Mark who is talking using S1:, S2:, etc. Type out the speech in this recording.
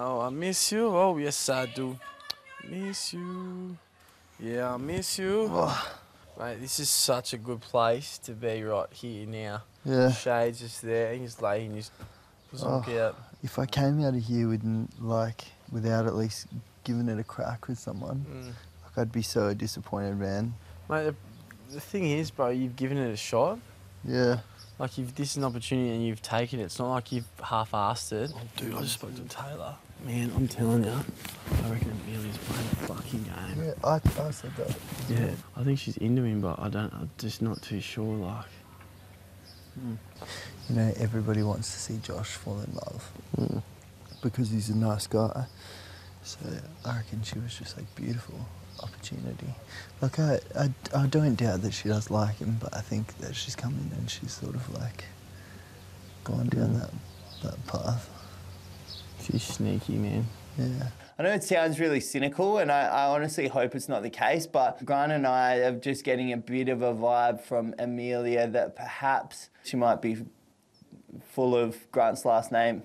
S1: Oh, I miss you. Oh, yes, I do. Miss you. Yeah, I miss you. Mate, this is such a good place to be right here now.
S2: Yeah.
S1: Shade's just there. He's laying his
S2: Oh.
S1: out.
S2: If I came out of here with like without at least giving it a crack with someone,
S1: Mm.
S2: like I'd be so disappointed, man.
S1: Mate, the, the thing is, bro, you've given it a shot.
S2: Yeah.
S1: Like, you've, this is an opportunity and you've taken it. It's not like you've half-assed it. Oh, dude, I just spoke to Taylor. Man, I'm telling you, I reckon Amelia's playing a fucking game.
S2: Yeah, I, I said that.
S1: Yeah, I think she's into him, but I don't. I'm just not too sure. Like,
S2: You know, everybody wants to see Josh fall in love
S1: Mm.
S2: because he's a nice guy. So I reckon she was just like beautiful opportunity. Like I, I, I don't doubt that she does like him, but I think that she's come in and she's sort of like gone down
S1: Mm.
S2: that that path.
S1: she's sneaky, man.
S2: Yeah.
S3: I know it sounds really cynical, and I, I honestly hope it's not the case, but Grant and I are just getting a bit of a vibe from Amelia that perhaps she might be full of Grant's last name.